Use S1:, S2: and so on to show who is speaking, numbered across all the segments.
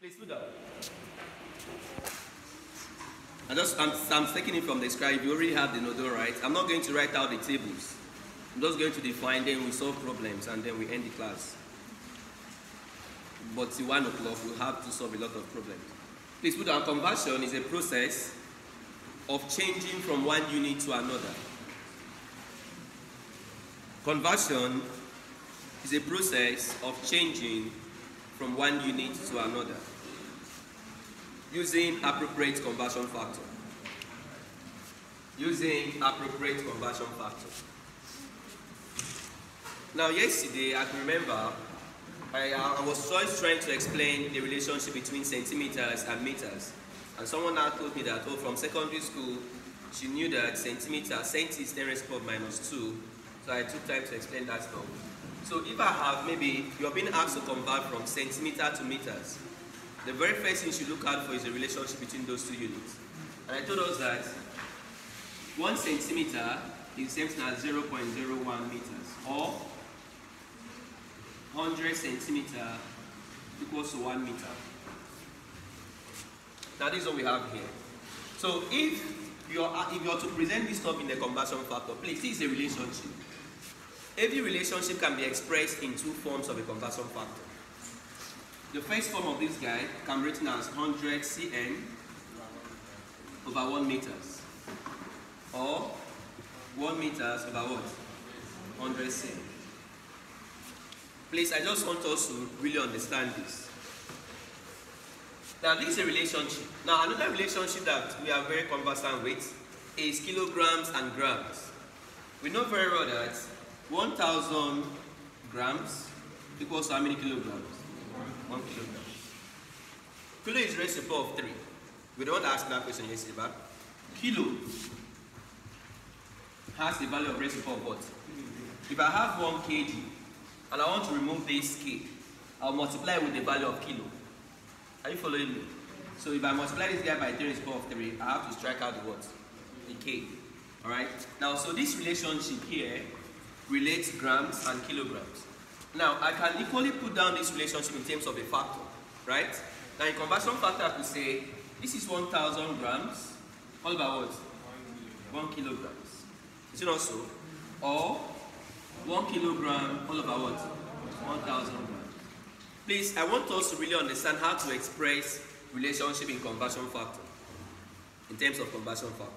S1: Please put down. I just, I'm, I'm taking it from the scribe. You already have the nodal right. I'm not going to write out the tables. I'm just going to define them. We solve problems and then we end the class. But till one o'clock, we'll have to solve a lot of problems. Please put down. Conversion is a process of changing from one unit to another. Conversion is a process of changing from one unit to another using appropriate conversion factor. Using appropriate conversion factor. Now, yesterday, I can remember I, I was just trying to explain the relationship between centimeters and meters. And someone now told me that, oh, from secondary school, she knew that centimeter, centi is 10 raised to minus 2. So I took time to explain that stuff. So if I have maybe, you're being asked to convert from centimeter to meters, the very first thing you should look out for is the relationship between those two units. And I told us that one centimeter is the same thing as 0.01 meters, or 100 centimeter equals to 1 meter. Now this what we have here. So if you're, if you're to present this stuff in the conversion factor, please, this is a relationship. Every relationship can be expressed in two forms of a conversion factor. The first form of this guy can be written as 100 cm over 1 meters. Or 1 meters over what? 100 cm. Please, I just want us to really understand this. Now, this is a relationship. Now, another relationship that we are very conversant with is kilograms and grams. We know very well that 1,000 grams equals how many kilograms? 1 kilogram. Kilo is raised to the power of 3. We don't ask that question yesterday, but kilo has the value of raised to the power of what? If I have 1 kg and I want to remove this k, I'll multiply with the value of kilo. Are you following me? So if I multiply this guy by 3 raised to the power of 3, I have to strike out the what? The k. Alright? Now, so this relationship here relates grams and kilograms. Now, I can equally put down this relationship in terms of a factor, right? Now, in conversion factor, I could say this is 1,000 grams, all about what? 1 kilograms. Is it not so? Or 1 kilogram, all about what? 1,000 grams. Please, I want us to really understand how to express relationship in conversion factor, in terms of conversion factor.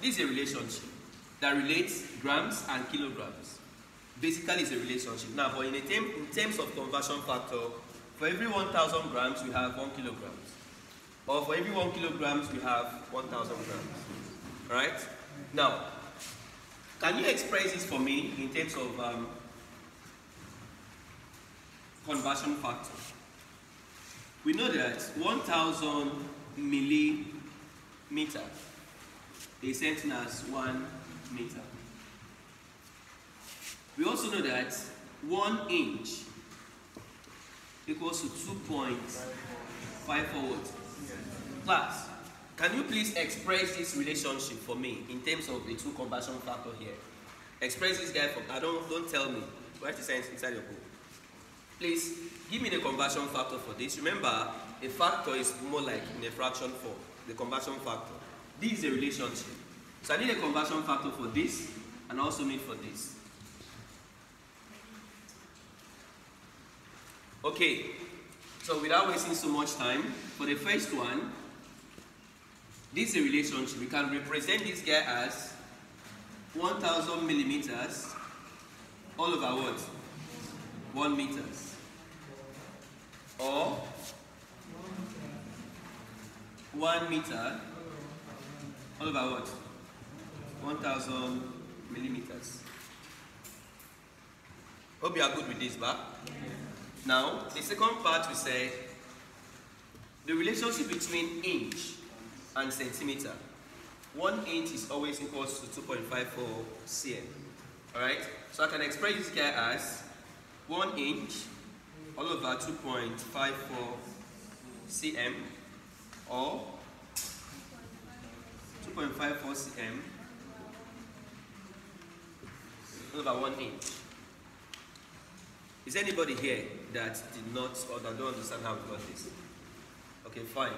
S1: This is a relationship that relates grams and kilograms basically it's a relationship. Now, but in, term, in terms of conversion factor, for every 1,000 grams, we have 1 kilograms. Or for every 1 kilograms, we have 1,000 grams. Alright? Now, can you express this for me in terms of um, conversion factor? We know that 1,000 millimeter is sent as 1 meter. We also know that 1 inch equals to 2.54 what? Class, can you please express this relationship for me in terms of the two conversion factor here? Express this guy for, I don't, don't tell me. Write the science inside your book. Please, give me the conversion factor for this. Remember, a factor is more like in a fraction form, the conversion factor. This is a relationship. So I need a conversion factor for this and also need for this. Okay, so without wasting so much time, for the first one, this is a relationship. We can represent this guy as 1000 millimeters all over what? 1 meters. Or 1 meter all over what? 1000 millimeters. Hope you are good with this, but now, the second part we say the relationship between inch and centimeter. One inch is always equals to 2.54 cm. Alright? So I can express this guy as 1 inch all over 2.54 cm or 2.54 cm over 1 inch. Is anybody here that did not or that don't understand how we got this? Okay, fine.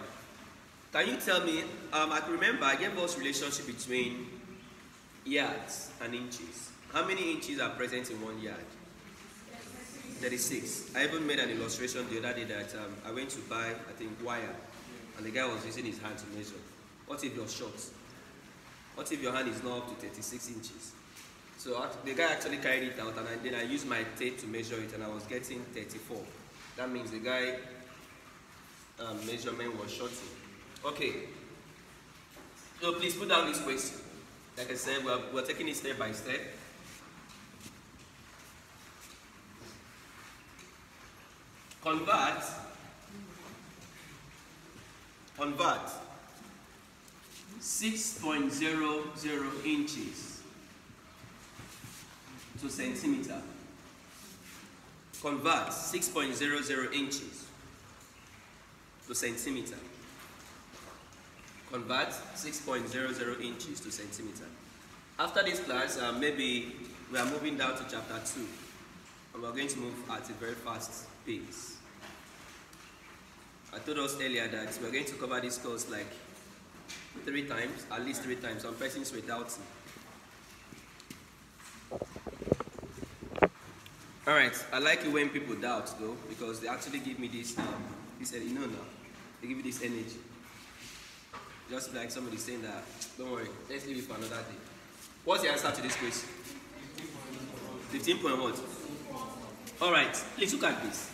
S1: Can you tell me, um, I can remember I gave us relationship between yards and inches. How many inches are present in one yard? 36. I even made an illustration the other day that um, I went to buy, I think, wire, and the guy was using his hand to measure. What if you're short? What if your hand is not up to 36 inches? So the guy actually carried it out, and then I used my tape to measure it, and I was getting 34. That means the guy um, measurement was shorting. Okay. So please put down this question. Like I said, we're, we're taking it step by step. Convert. Convert 6.00 inches to centimeter. Convert 6.00 inches to centimeter. Convert 6.00 inches to centimeter. After this class, uh, maybe we are moving down to chapter 2. And we're going to move at a very fast pace. I told us earlier that we're going to cover this course like three times, at least three times. Some persons without Alright, I like it when people doubt though, because they actually give me this, um, this, you know now, they give me this energy. Just like somebody saying that, don't worry, let's leave it for another day. What's the answer to this question? 15 point what? Alright, please look at this.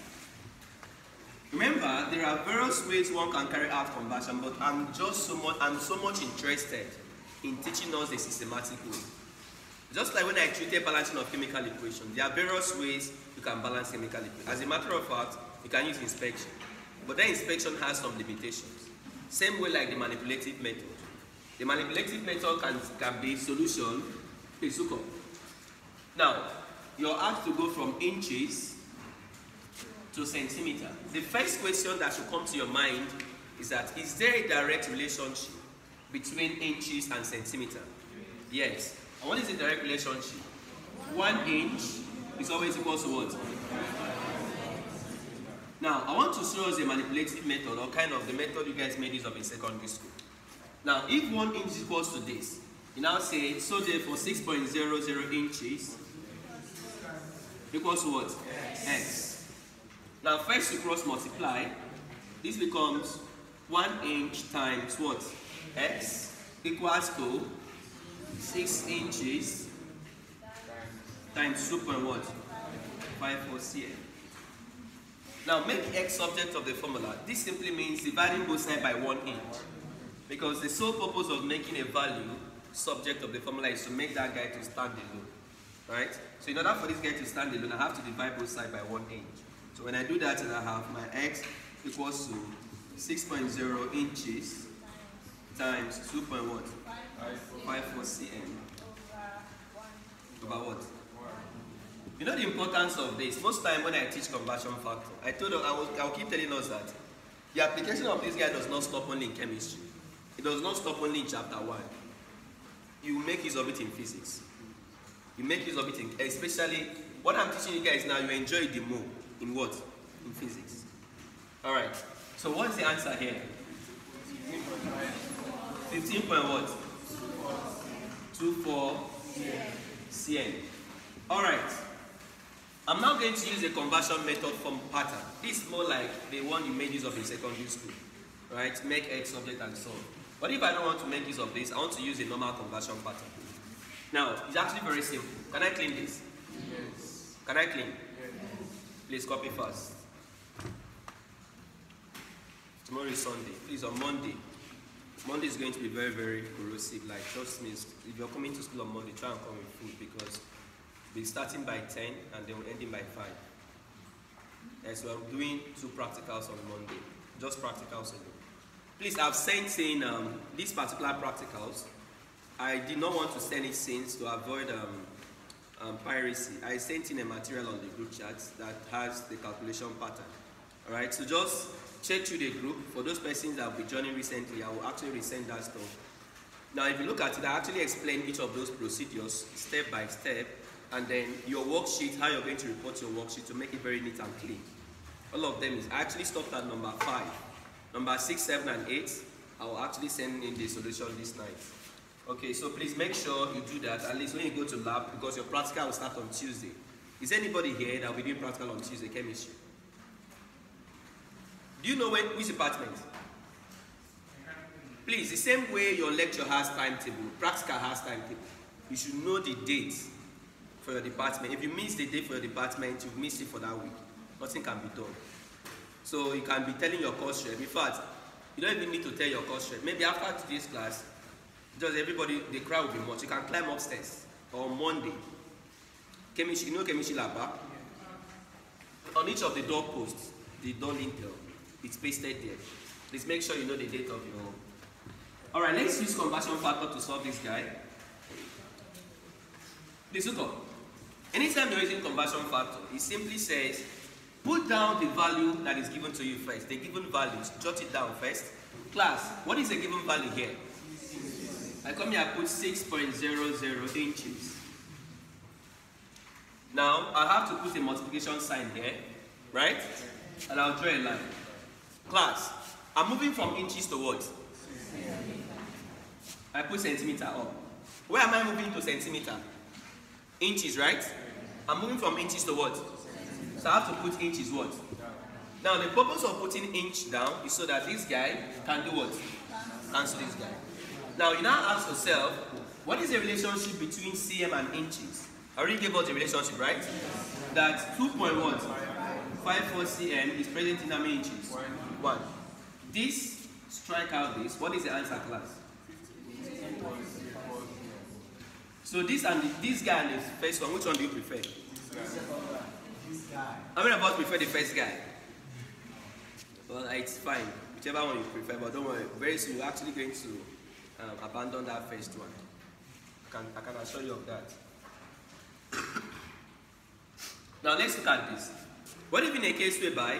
S1: Remember, there are various ways one can carry out conversion, but I'm just so much, I'm so much interested in teaching us the systematic way. Just like when I treated balancing of chemical equations, there are various ways you can balance chemical equations. As a matter of fact, you can use inspection. But that inspection has some limitations. Same way like the manipulative method. The manipulative method can, can be solution, please. Now, you're asked to go from inches to centimeter. The first question that should come to your mind is that, is there a direct relationship between inches and centimeter? Yes. And what is the direct relationship? One inch is always equal to what? Now, I want to show us a manipulative method or kind of the method you guys made use of in secondary school. Now, if one inch equals to this, you now say, so therefore 6.00 inches equals to what? X. Now, first you cross multiply. This becomes 1 inch times what? X equals to 6 inches times 2 point what? 54 cm. Now make x subject of the formula. This simply means dividing both sides by 1 inch. Because the sole purpose of making a value subject of the formula is to make that guy to stand alone. Right? So in order for this guy to stand alone, I have to divide both sides by 1 inch. So when I do that, I have my x equals to 6.0 inches times 2 point what? 54 cm. Over what? You know the importance of this? Most time when I teach conversion factor, I told I will, I will keep telling us that the application of this guy does not stop only in chemistry. It does not stop only in chapter 1. You make use of it in physics. You make use of it in, especially, what I'm teaching you guys now, you enjoy the more. In what? In physics. Alright, so what's the answer here? 15 point what? 24 cm. Alright. I'm now going to use a conversion method from pattern. This is more like the one you made use of in secondary school. Right? Make X subject and so on. But if I don't want to make use of this, I want to use a normal conversion pattern. Now, it's actually very simple. Can I clean this? Yes. Can I clean? Yes. Please copy first. Tomorrow is Sunday. Please, on Monday. Monday is going to be very, very corrosive. Like, trust me, if you're coming to school on Monday, try and come with food because we'll be starting by 10 and then we're ending by 5. Yes, we're doing two practicals on Monday. Just practicals alone. Please, I've sent in um, these particular practicals. I did not want to send it since to avoid um, um, piracy. I sent in a material on the group chat that has the calculation pattern. Alright, so just check through the group. For those persons that have been joining recently, I will actually resend that stuff. Now, if you look at it, I actually explain each of those procedures step by step, and then your worksheet, how you're going to report your worksheet to make it very neat and clean. All of them is, I actually stopped at number five. Number 6, 7, and 8, I will actually send in the solution this night. Okay, so please make sure you do that at least when you go to lab because your practical will start on Tuesday. Is anybody here that will be doing practical on Tuesday, chemistry? Do you know when, which department? Please, the same way your lecture has timetable, practical has timetable. You should know the date for your department. If you miss the date for your department, you've missed it for that week. Nothing can be done. So you can be telling your course rep. In fact, you don't even need to tell your course rep. Maybe after today's class, just everybody, the crowd will be much. You can climb upstairs on Monday. Chemistry, you know chemistry lab. On each of the door posts, the door lintel, it's pasted there. Please make sure you know the date of your. All right, let's use conversion factor to solve this guy. Please look up. Anytime you're using conversion factor, it simply says put down the value that is given to you first. The given values, jot it down first. Class, what is the given value here? I come here, I put 6.00 inches. Now, I have to put a multiplication sign here, right? And I'll draw a line. Class, I'm moving from inches to what? I put centimeter up. Where am I moving to centimeter? Inches, right? I'm moving from inches to what? So I have to put inches what? Now the purpose of putting inch down is so that this guy can do what? Cancel this guy. Now you now ask yourself, what is the relationship between cm and inches? I already gave us the relationship, right? That 2.154 cm is present in how many inches? One. This, strike out this. What is the answer, class? So this and the, this guy and the first one, which one do you prefer? This guy. How many of us prefer the first guy? Well, it's fine. Whichever one you prefer, but don't worry. Very soon you're actually going to um, abandon that first one. I can, I can assure you of that. now let's look at this. What if in a case whereby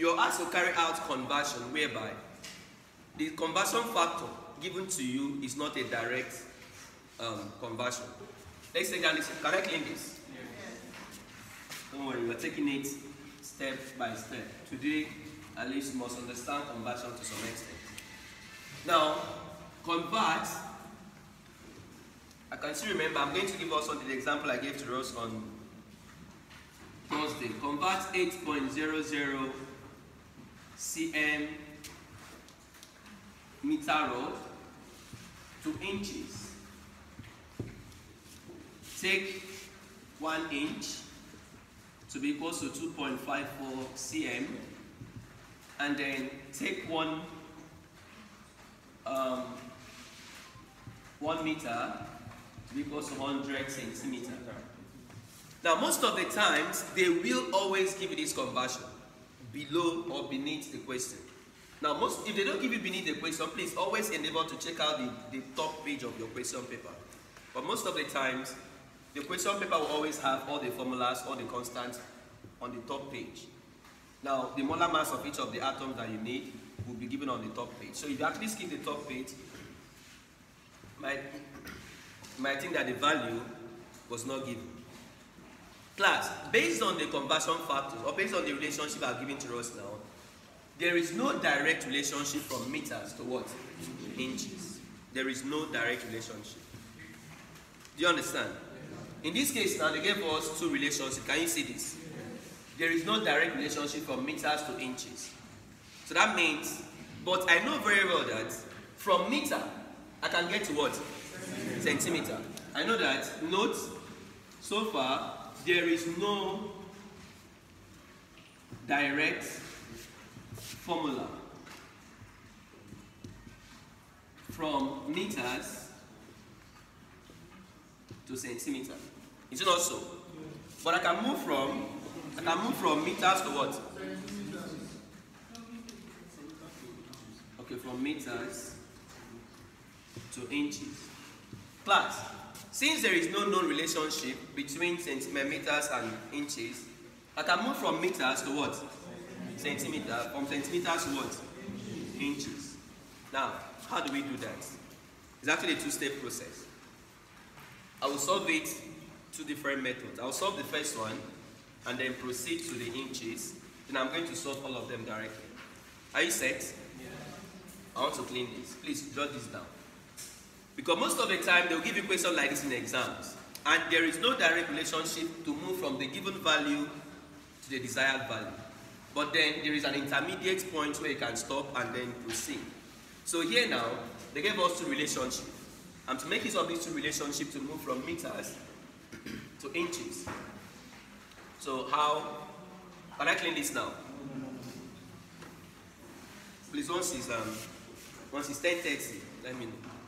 S1: you're asked to carry out conversion whereby the conversion factor given to you is not a direct um, conversion. Let's take that listen. In this. Don't worry, we're taking it step by step. Today, at least you must understand conversion to some extent. Now, convert, I can still remember, I'm going to give us on the example I gave to us on Thursday. Convert 8.00 cm meter rod to inches. Take one inch to be equal to 2.54 cm and then take one um, one meter to be equal to 100 centimeter. Now most of the times they will always give you this conversion below or beneath the question. Now most if they don't give you beneath the question, please always endeavor to check out the, the top page of your question paper. But most of the times the question paper will always have all the formulas, all the constants on the top page. Now, the molar mass of each of the atoms that you need will be given on the top page. So if you actually skip the top page, you might, might think that the value was not given. Class, based on the conversion factors or based on the relationship I've given to us now, there is no direct relationship from meters to what? Inches. There is no direct relationship. Do you understand? In this case now, they gave us two relationships. Can you see this? There is no direct relationship from meters to inches. So that means, but I know very well that from meter, I can get to what? Centimeter. I know that, note, so far, there is no direct formula from meters to centimeter. Is it not so? But I can move from I can move from meters to what? Okay, from meters to inches. Class, since there is no known relationship between centimeters and inches, I can move from meters to what? Centimeter. From centimeters to what? Inches. Now, how do we do that? It's actually a two-step process. I will solve it two different methods. I'll solve the first one and then proceed to the inches. Then I'm going to solve all of them directly. Are you set?
S2: Yeah.
S1: I want to clean this. Please jot this down. Because most of the time they'll give you questions like this in exams. And there is no direct relationship to move from the given value to the desired value. But then there is an intermediate point where you can stop and then proceed. So here now, they gave us two relationships. And to make use of these two relationships to move from meters to inches. So how, can I clean this now? Please, once it's, um, once it's 10.30, let me know.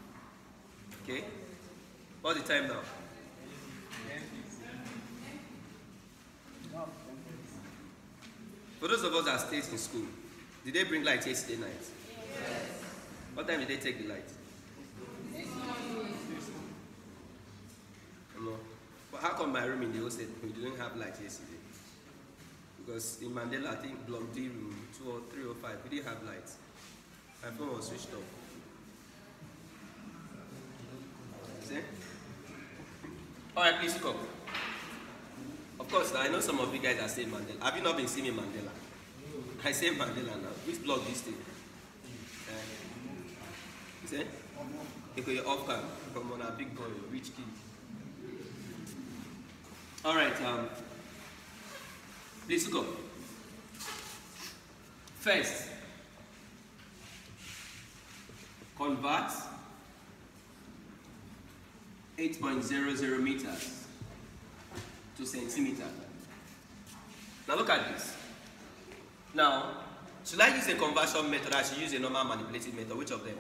S1: Okay? What's the time now? For those of us that stayed in school, did they bring light yesterday night? Yes. What time did they take the light? No. But how come my room in the hostel we didn't have light yesterday? Because in Mandela, I think block D room two or three or five, we didn't have light. My phone was switched off. See? All right, please come. Of course, I know some of you guys are saying Mandela. Have you not been seeing Mandela? I say Mandela now. Which block this thing? Uh, see? Because you're off cam. Come on, a big boy, rich kid. All right, um, please go. First, convert 8.00 meters to centimeter. Now look at this. Now, should I use a conversion method or I should use a normal manipulative method? Which of them?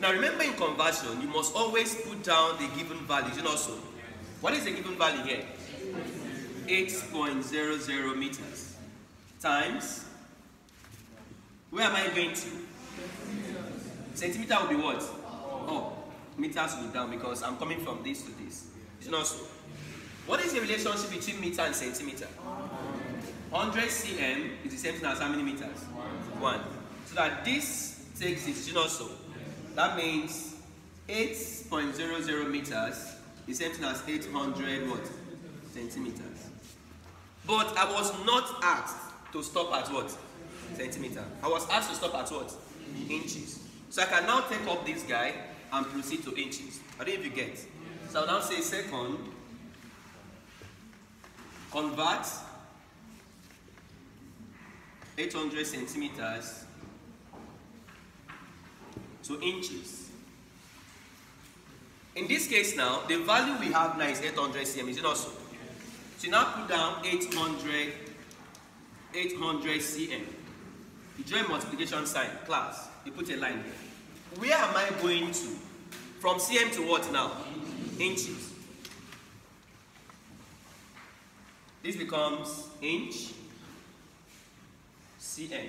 S1: Now remember in conversion, you must always put down the given value. You know so. What is the given value here? 8.00 meters times, where am I going to? Centimeter will be what? Oh, meters will be down because I'm coming from this to this. It's not so. What is the relationship between meter and centimeter? 100 cm is the same thing as how many meters? One. So that this takes this, you know so. That means 8.00 meters is the same thing as 800 what? Centimeters. But I was not asked to stop at what? Centimeter. I was asked to stop at what? Inches. So I can now take up this guy and proceed to inches. I don't know if you get. So I'll now say second, convert 800 centimeters to inches. In this case now, the value we have now is 800 cm, is it not so? So now put down 800, 800 cm. You a multiplication sign, class. You put a line there. Where am I going to? From cm to what now? Inches. This becomes inch, cm.